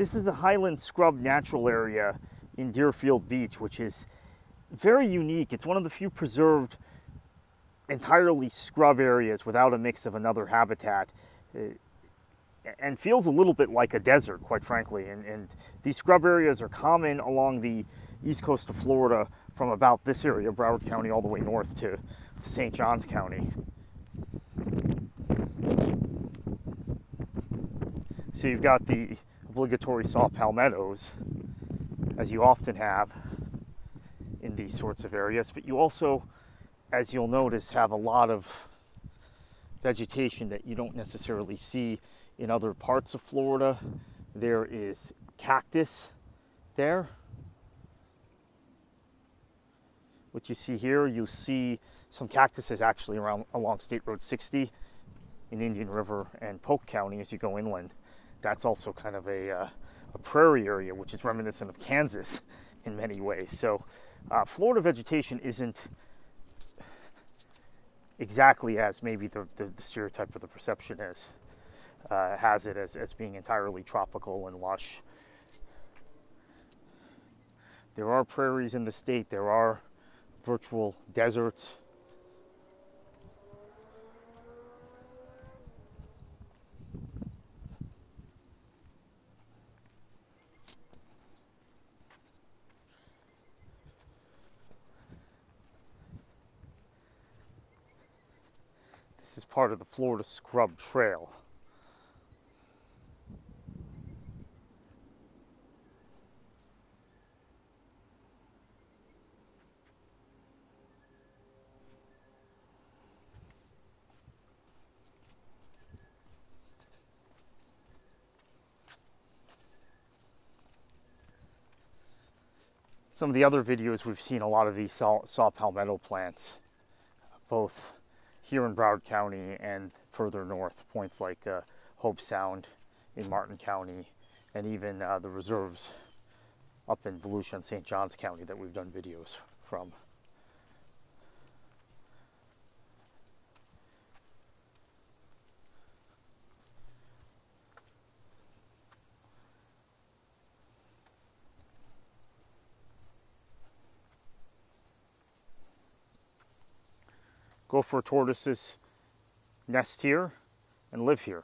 This is the Highland Scrub Natural Area in Deerfield Beach, which is very unique. It's one of the few preserved entirely scrub areas without a mix of another habitat uh, and feels a little bit like a desert, quite frankly. And, and, these scrub areas are common along the east coast of Florida from about this area, Broward County, all the way north to, to St. Johns County. So you've got the obligatory saw palmettos, as you often have in these sorts of areas, but you also, as you'll notice, have a lot of vegetation that you don't necessarily see in other parts of Florida. There is cactus there. What you see here, you see some cactuses actually around along State Road 60 in Indian River and Polk County as you go inland. That's also kind of a, uh, a prairie area, which is reminiscent of Kansas in many ways. So uh, Florida vegetation isn't exactly as maybe the, the, the stereotype or the perception is. Uh, has it as, as being entirely tropical and lush. There are prairies in the state, there are virtual deserts. Part of the Florida Scrub Trail. Some of the other videos we've seen a lot of these saw, palmetto plants, both here in Broward County and further north, points like uh, Hobe Sound in Martin County, and even uh, the reserves up in Volusia and St. Johns County that we've done videos from. Gopher tortoises nest here and live here.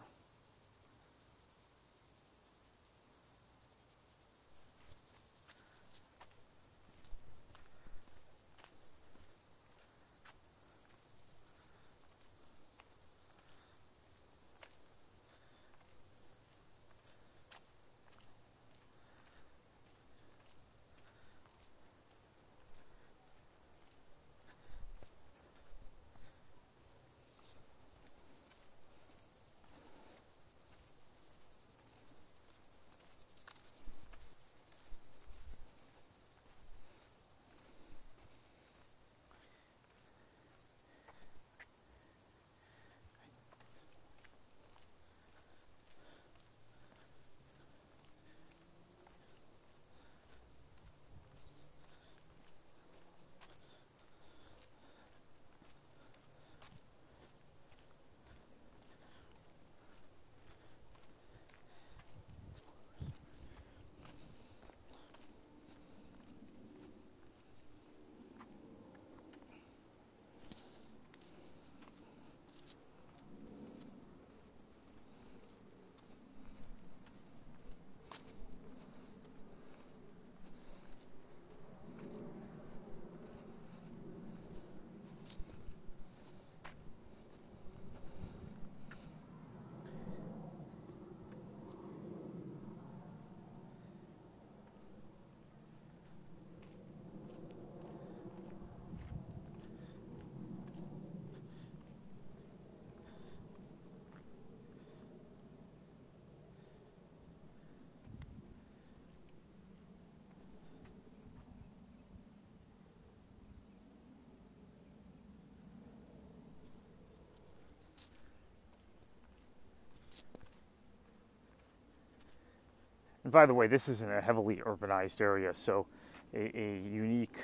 And by the way, this isn't a heavily urbanized area, so a, a unique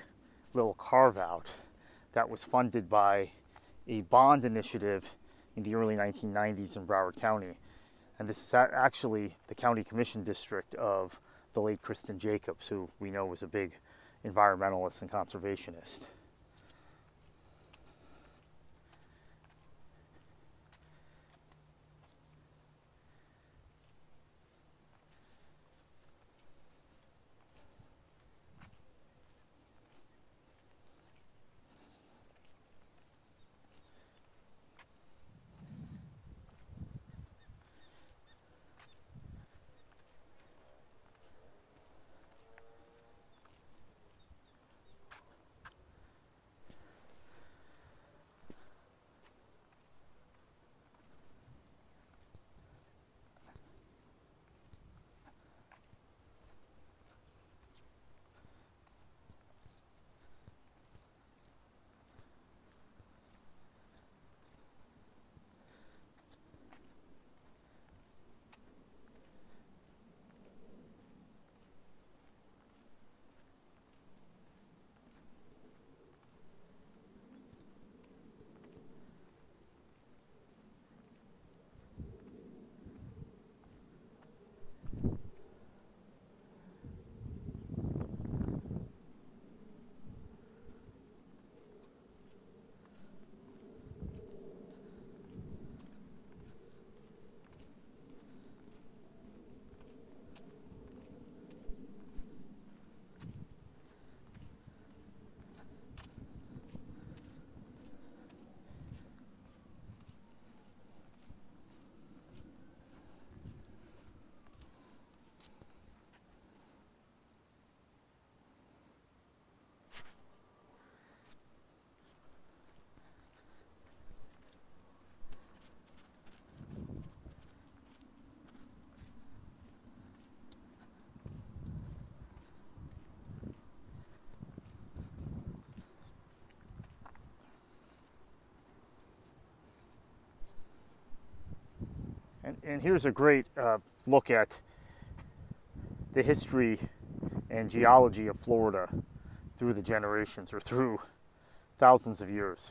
little carve out that was funded by a bond initiative in the early 1990s in Broward County. And this is actually the county commission district of the late Kristin Jacobs, who we know was a big environmentalist and conservationist. And, and here's a great uh, look at the history and geology of Florida through the generations or through thousands of years.